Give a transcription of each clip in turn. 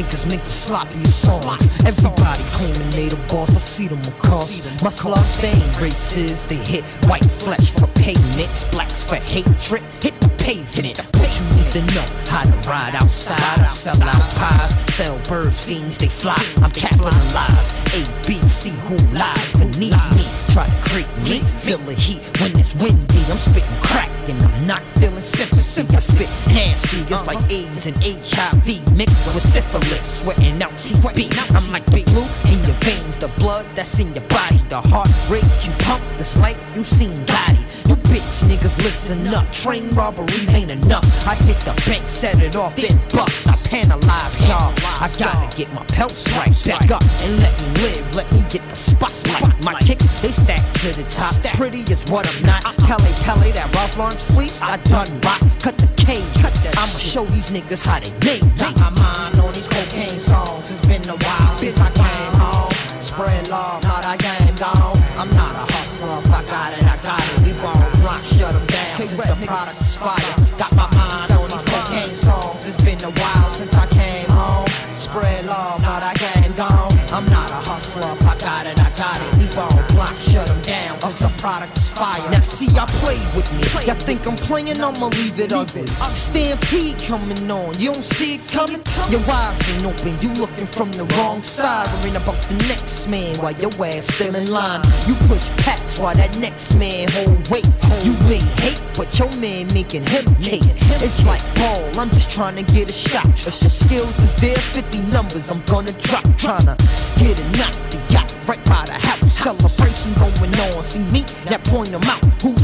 niggas make the sloppiest songs. Everybody claiming they the boss, I see them across. My slugs, they ain't racist, they hit white flesh for payments, blacks for hatred. Hit the pavement, but you need to know how to ride outside. I sell out pies, sell bird fiends, they fly. I'm capitalized. A, B, C, who lies beneath me? Try to creep me, feel the heat when it's windy. I'm spitting crack and I'm not feeling sympathy. I spit nasty, it's like AIDS and HIV mixed with syphilis, sweating out TB. I'm like the blue in your veins, the blood that's in your body, the heart rate you pump, it's like you seen Gotti. You bitch niggas listen up, train robberies ain't enough. I hit the bank, set it off, then bust. I penalize y'all. I gotta get my pelts right, back up and let me live. Let me get the spots right. My kicks they stack to the top. Pretty is what I'm not. Uh-uh. Pelle Pelle, that Ralph Lauren's fleece, I uh-uh. done rock. Cut the cage. I'ma show these niggas how they made. Got my mind on these cocaine songs. It's been a while since I came home. Spread love, now that game gone. I'm not a hustler. If I got it, I got it. We won't block, shut them down. Cause the product is fire. Got my mind on these cocaine songs. It's been a while since I came home. Spread love, now that game gone. I'm not a hustler. If I got it, I I with me. Y'all think I'm playing, I'ma leave it ugly. Stampede coming on, you don't see it coming? Your eyes ain't open, you looking from the wrong side. Worrying about the next man while your ass still in line. You push packs while that next man hold weight. You may hate, but your man making him cake. It's like ball, I'm just trying to get a shot. If your skills is there, 50 numbers, I'm gonna drop. Trying to get a knock, the yacht right by the house. Celebration going on, see me, that point them out. Who's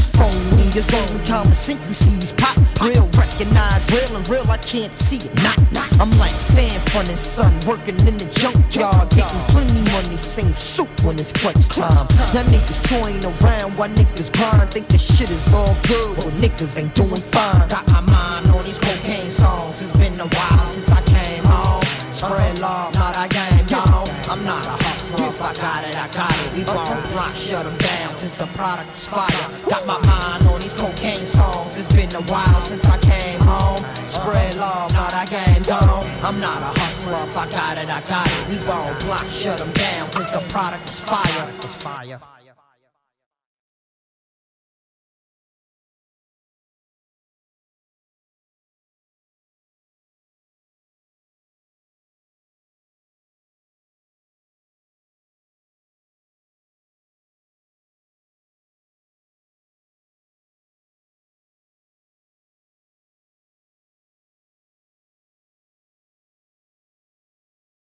It's only common is pop. Real recognize real and real, I can't see it. Not, not. I'm like San Fran and Son, working in the junkyard, getting plenty money, same soup when it's clutch time. Now niggas toying around while niggas grind, think the shit is all good, but niggas ain't doing fine. Got my mind on these cocaine songs, it's been a while since I came home. Spread love, not a game gone. I'm not a hustler, if I got it, I got it. We won't block, shut them down, cause the product is fire. Got my mind these cocaine songs, it's been a while since I came home. Spread love, not a game gone. I'm not a hustler, if I got it, I got it. We won't block, shut them down, cause the product is fire. It's fire.